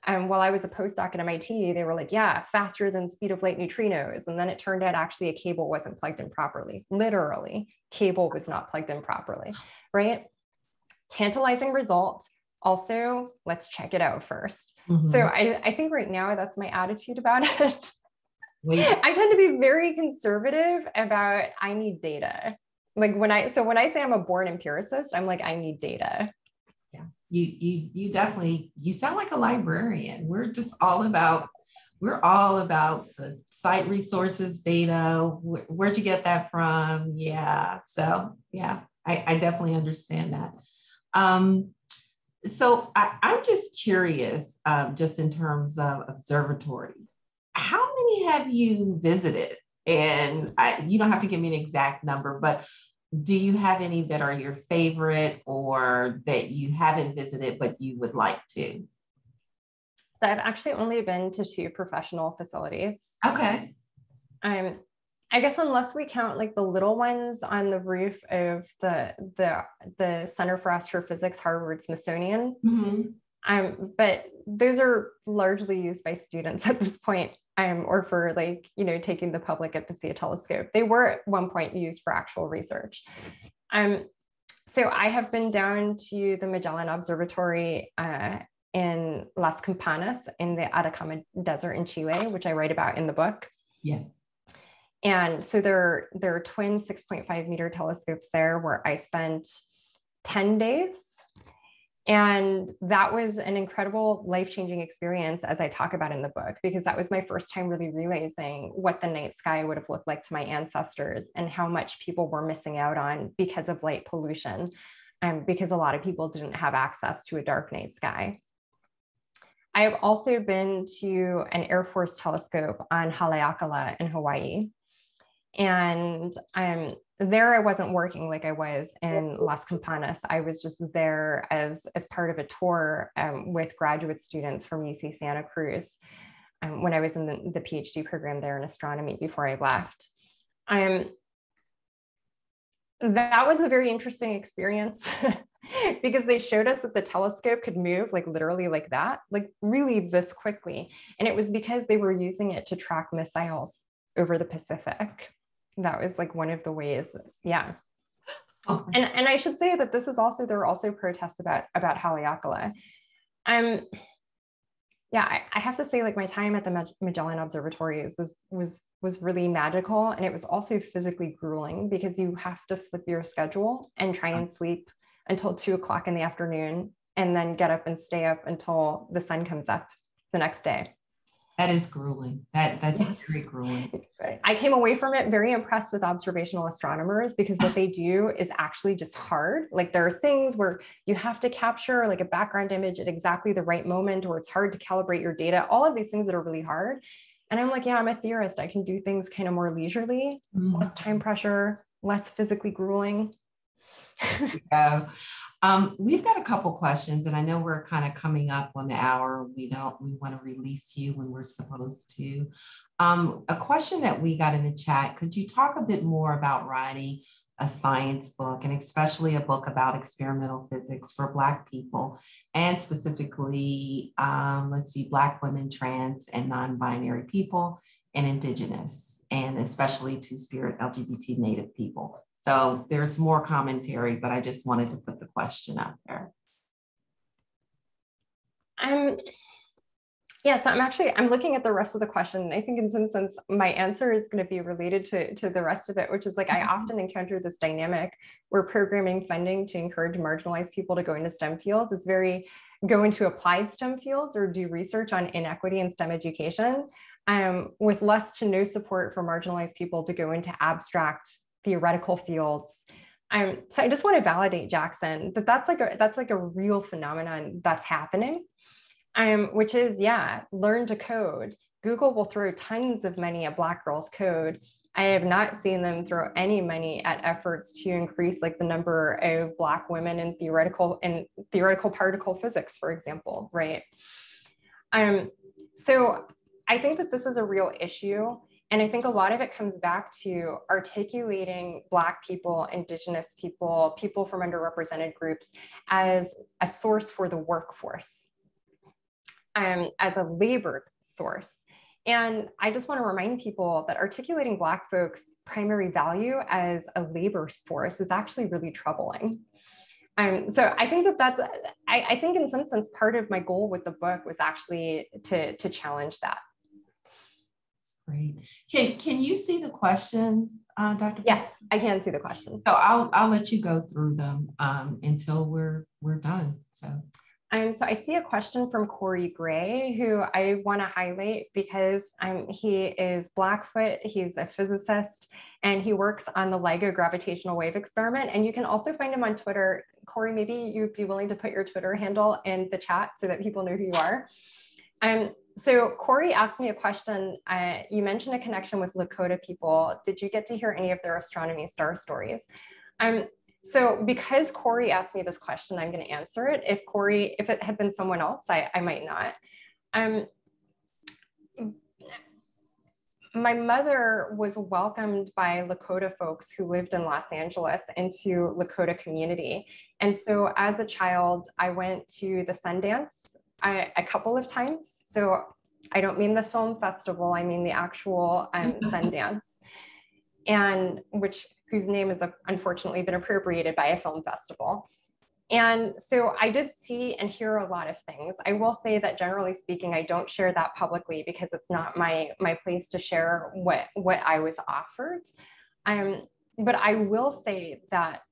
um, while I was a postdoc at MIT, they were like, yeah, faster than speed of light neutrinos. And then it turned out actually a cable wasn't plugged in properly. Literally, cable was not plugged in properly, right? Tantalizing result. Also, let's check it out 1st mm-hmm. So I, I think right now that's my attitude about *laughs* it. *laughs* I tend to be very conservative about I need data. Like when I so when I say I'm a born empiricist, I'm like I need data. Yeah. You you you definitely you sound like a librarian. We're just all about we're all about the site resources data. Where, where'd you get that from? Yeah. So yeah, I, I definitely understand that. Um, so I, am just curious, um, just in terms of observatories how many have you visited? And I, you don't have to give me an exact number, but do you have any that are your favorite or that you haven't visited but you would like to? So I've actually only been to two professional facilities. Okay. Um, I guess unless we count like the little ones on the roof of the the the Center for Astrophysics, Harvard Smithsonian. Mm-hmm. Um, but those are largely used by students *laughs* at this point um, or for like, you know, taking the public up to see a telescope. They were at one point used for actual research. Um, so I have been down to the Magellan Observatory uh, in Las Campanas in the Atacama Desert in Chile, which I write about in the book. Yes. And so there, there are twin 6.5 meter telescopes there where I spent 10 days and that was an incredible life changing experience, as I talk about in the book, because that was my first time really realizing what the night sky would have looked like to my ancestors and how much people were missing out on because of light pollution, um, because a lot of people didn't have access to a dark night sky. I've also been to an Air Force telescope on Haleakala in Hawaii. And um, there I wasn't working like I was in Las Campanas. I was just there as, as part of a tour um, with graduate students from UC Santa Cruz um, when I was in the, the, PhD program there in astronomy before I left. Um, that was a very interesting experience *laughs* because they showed us that the telescope could move like literally like that, like really this quickly. And it was because they were using it to track missiles over the Pacific. That was like one of the ways, yeah. Oh. And, and I should say that this is also, there were also protests about, about Haleakala. Um, yeah, I, I have to say like my time at the Magellan Observatories was, was was really magical and it was also physically grueling because you have to flip your schedule and try and sleep until two o'clock in the afternoon and then get up and stay up until the sun comes up the next day. That is grueling. That that's yes. very grueling. *laughs* I came away from it very impressed with observational astronomers because what they do is actually just hard. Like there are things where you have to capture like a background image at exactly the right moment, or it's hard to calibrate your data. All of these things that are really hard. And I'm like, yeah, I'm a theorist. I can do things kind of more leisurely, mm-hmm. less time pressure, less physically grueling. *laughs* yeah. Um, we've got a couple questions, and I know we're kind of coming up on the hour. We don't, we want to release you when we're supposed to. Um, a question that we got in the chat could you talk a bit more about writing a science book, and especially a book about experimental physics for Black people, and specifically, um, let's see, Black women, trans, and non binary people, and Indigenous, and especially Two Spirit LGBT Native people. So there's more commentary, but I just wanted to put the question out there. I'm yeah, so I'm actually I'm looking at the rest of the question. I think in some sense my answer is going to be related to, to the rest of it, which is like I mm-hmm. often encounter this dynamic where programming funding to encourage marginalized people to go into STEM fields is very go into applied STEM fields or do research on inequity in STEM education, um, with less to no support for marginalized people to go into abstract theoretical fields. Um, so I just want to validate Jackson that that's like a that's like a real phenomenon that's happening um, which is, yeah, learn to code. Google will throw tons of money at Black girls' code. I have not seen them throw any money at efforts to increase like the number of Black women in theoretical in theoretical particle physics, for example, right? Um, so I think that this is a real issue. And I think a lot of it comes back to articulating Black people, Indigenous people, people from underrepresented groups as a source for the workforce um, as a labor source. And I just want to remind people that articulating Black folks' primary value as a labor force is actually really troubling. Um, so I think that that's, I, I, think in some sense, part of my goal with the book was actually to, to challenge that. Great. Can, can you see the questions, uh, Dr. Yes, I can see the questions. So I'll, I'll let you go through them um, until we're, we're done. So. Um, so I see a question from Corey Gray, who I want to highlight because um, he is Blackfoot, he's a physicist, and he works on the LIGO gravitational wave experiment. And you can also find him on Twitter. Corey, maybe you'd be willing to put your Twitter handle in the chat so that people know who you are. Um, so Corey asked me a question. Uh, you mentioned a connection with Lakota people. Did you get to hear any of their astronomy star stories? Um, so because Corey asked me this question, I'm going to answer it. If Corey, if it had been someone else, I, I might not. Um, my mother was welcomed by Lakota folks who lived in Los Angeles into Lakota community. And so as a child, I went to the Sundance I, a couple of times. So I don't mean the film festival, I mean the actual um, *laughs* Sundance. And which whose name has unfortunately been appropriated by a film festival. And so I did see and hear a lot of things. I will say that generally speaking, I don't share that publicly because it's not my my place to share what what I was offered. Um, but I will say that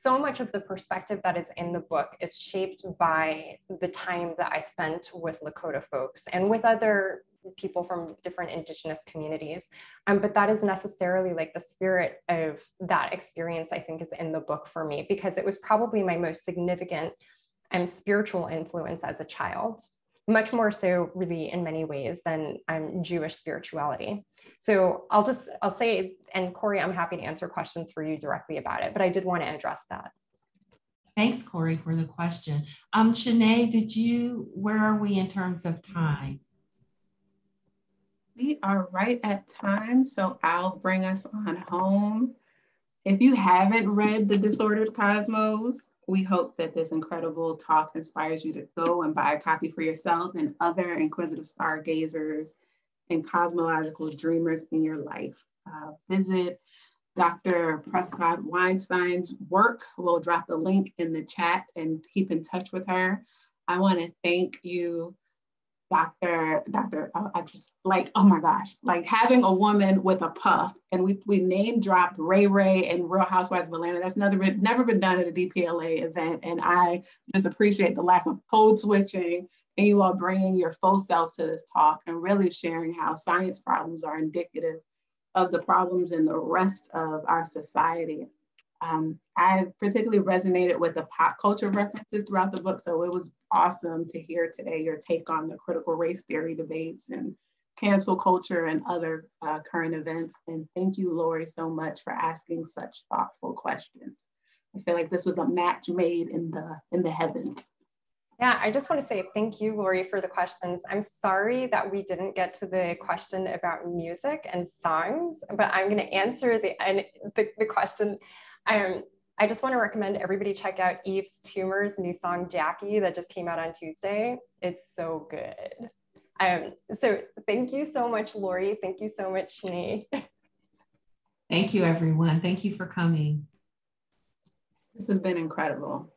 so much of the perspective that is in the book is shaped by the time that I spent with Lakota folks and with other people from different indigenous communities. Um, but that is necessarily like the spirit of that experience, I think, is in the book for me because it was probably my most significant and spiritual influence as a child. Much more so really in many ways than um, Jewish spirituality. So I'll just, I'll say, and Corey, I'm happy to answer questions for you directly about it, but I did want to address that. Thanks, Corey, for the question. Um, Shanae, did you, where are we in terms of time? We are right at time, so I'll bring us on home. If you haven't read The Disordered Cosmos, we hope that this incredible talk inspires you to go and buy a copy for yourself and other inquisitive stargazers and cosmological dreamers in your life. Uh, visit Dr. Prescod-Weinstein's work. We'll drop the link in the chat and keep in touch with her. I want to thank you Dr. Dr. Oh, I just like, oh my gosh, like having a woman with a puff. And we, we name dropped Ray Ray and Real Housewives of Atlanta. That's never been, never been done at a DPLA event. And I just appreciate the lack of code switching and you all bringing your full self to this talk and really sharing how science problems are indicative of the problems in the rest of our society. Um, I particularly resonated with the pop culture references throughout the book. So it was awesome to hear today your take on the critical race theory debates and cancel culture and other uh, current events. And thank you, Lori, so much for asking such thoughtful questions. I feel like this was a match made in the in the heavens. Yeah, I just want to say thank you, Lori, for the questions. I'm sorry that we didn't get to the question about music and songs, but I'm going to answer the, the, the question um, I just want to recommend everybody check out Yves Tumor's new song Jackie that just came out on Tuesday. It's so good. Um, so thank you so much, Lori. Thank you so much, Shani. Thank you, everyone. Thank you for coming. This has been incredible.